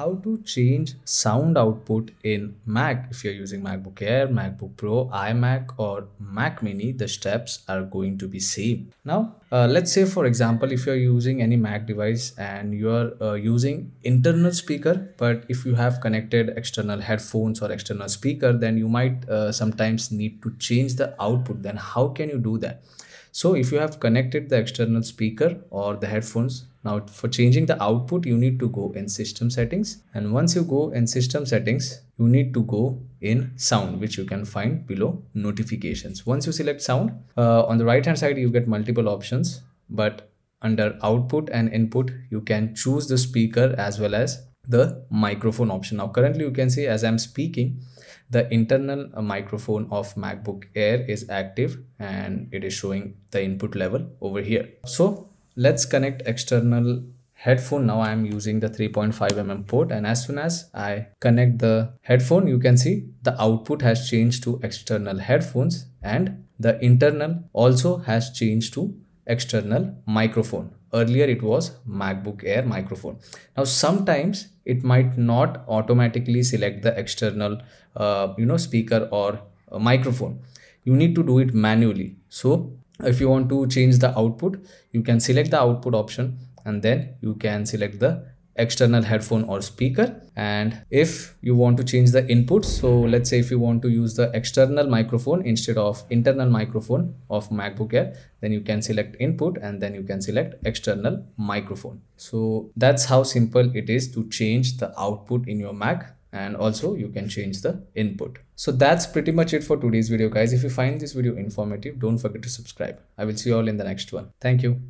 how to change sound output in Mac. If you're using MacBook Air, MacBook Pro, iMac or Mac Mini, the steps are going to be same. Now, uh, let's say for example, if you're using any Mac device and you're uh, using internal speaker, but if you have connected external headphones or external speaker, then you might uh, sometimes need to change the output. Then how can you do that? So if you have connected the external speaker or the headphones, now for changing the output, you need to go in system settings. And once you go in system settings, you need to go in sound, which you can find below notifications. Once you select sound, uh, on the right hand side, you get multiple options, but under output and input, you can choose the speaker as well as the microphone option. Now currently you can see as I'm speaking, the internal uh, microphone of macbook air is active and it is showing the input level over here so let's connect external headphone. Now i am using the 3.5 mm port and as soon as i connect the headphone you can see the output has changed to external headphones and the internal also has changed to external microphone. Earlier it was macbook air microphone. Now sometimes it might not automatically select the external uh, you know speaker or microphone. You need to do it manually. So if you want to change the output you can select the output option and then you can select the external headphone or speaker. And if you want to change the input so let's say if you want to use the external microphone instead of internal microphone of macbook air then you can select input and then you can select external microphone. So that's how simple it is to change the output in your mac and also you can change the input. So that's pretty much it for today's video guys. If you find this video informative don't forget to subscribe. I will see you all in the next one. Thank you